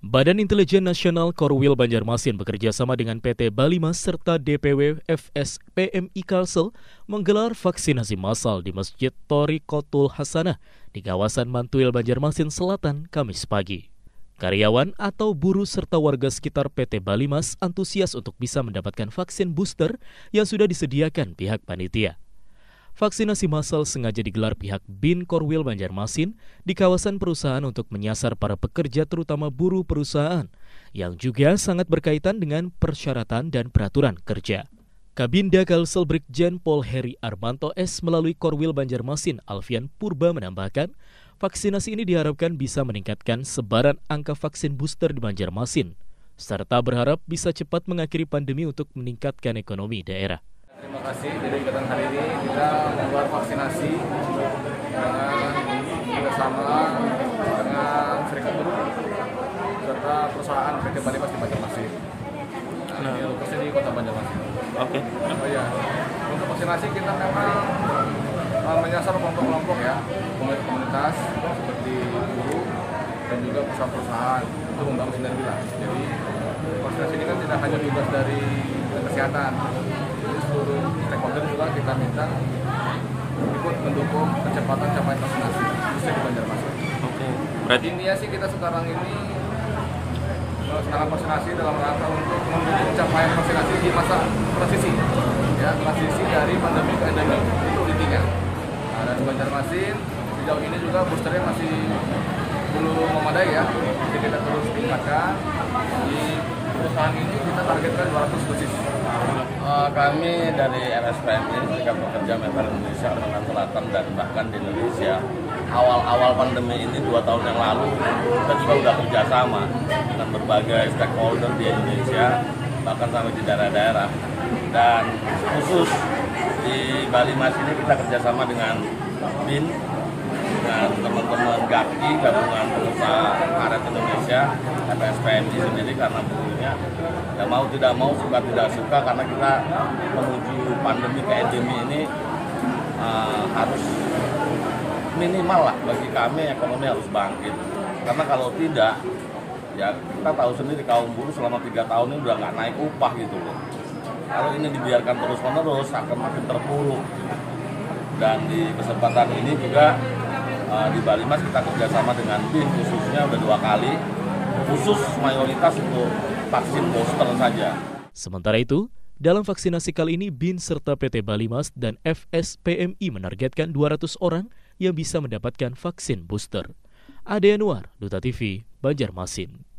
Badan Intelijen Nasional Korwil Banjarmasin bekerja sama dengan PT Balimas serta DPW FS PMI Kalsel menggelar vaksinasi massal di Masjid Tori Kotul Hasanah di kawasan Mantuil Banjarmasin Selatan Kamis pagi. Karyawan atau buruh serta warga sekitar PT Balimas antusias untuk bisa mendapatkan vaksin booster yang sudah disediakan pihak panitia. Vaksinasi massal sengaja digelar pihak BIN Korwil Banjarmasin di kawasan perusahaan untuk menyasar para pekerja terutama buruh perusahaan yang juga sangat berkaitan dengan persyaratan dan peraturan kerja. Kabinda Kalsel Brigjen Pol Heri Armanto S melalui Korwil Banjarmasin Alfian Purba menambahkan, vaksinasi ini diharapkan bisa meningkatkan sebaran angka vaksin booster di Banjarmasin, serta berharap bisa cepat mengakhiri pandemi untuk meningkatkan ekonomi daerah. Terima kasih dari ikatan hari ini kita membuat vaksinasi dengan bersama dengan serikat buruh serta perusahaan PT Bali Mas di Banjarmasin. Nah, ini lokasi di Kota Banjarmasin. Oke. Oh iya, untuk vaksinasi kita memang uh, menyasar kelompok-kelompok ya, komunitas seperti buruh dan juga perusahaan-perusahaan untuk membangun sinergi lah. Jadi vaksinasi ini kan tidak hanya tugas dari kesehatan, stakeholder juga kita minta ikut mendukung kecepatan capaian vaksinasi khususnya di Banjarmasin. Oke. Berarti Intinya sih kita sekarang ini melaksanakan vaksinasi dalam rangka untuk mendukung capaian vaksinasi di masa transisi, ya transisi dari pandemi ke endemi itu intinya. Nah, dan Banjarmasin sejauh ini juga boosternya masih belum memadai ya, jadi kita terus tingkatkan. Di perusahaan ini kita targetkan 200 dosis. Eh, kami dari RSPMI, Serikat Pekerja Metal Indonesia, Kalimantan Selatan, dan bahkan di Indonesia, awal-awal pandemi ini dua tahun yang lalu, kita juga sudah kerjasama dengan berbagai stakeholder di Indonesia, bahkan sampai di daerah-daerah. Dan khusus di Bali Mas ini kita kerjasama dengan BIN, GAKI, Gabungan Pengusaha Karet Indonesia, FSPMI sendiri karena buruhnya ya mau tidak mau suka tidak suka karena kita menuju pandemi ke endemi ini uh, harus minimal lah bagi kami ekonomi harus bangkit. Karena kalau tidak ya kita tahu sendiri kaum buruh selama tiga tahun ini udah nggak naik upah gitu loh. Kalau ini dibiarkan terus menerus akan makin terpuruk. Dan di kesempatan ini juga uh, di Bali Mas kita kerjasama dengan BIN khususnya udah dua kali khusus mayoritas untuk vaksin booster saja. Sementara itu, dalam vaksinasi kali ini BIN serta PT Balimas dan FSPMI menargetkan 200 orang yang bisa mendapatkan vaksin booster. Ade Anwar, Duta TV, Banjarmasin.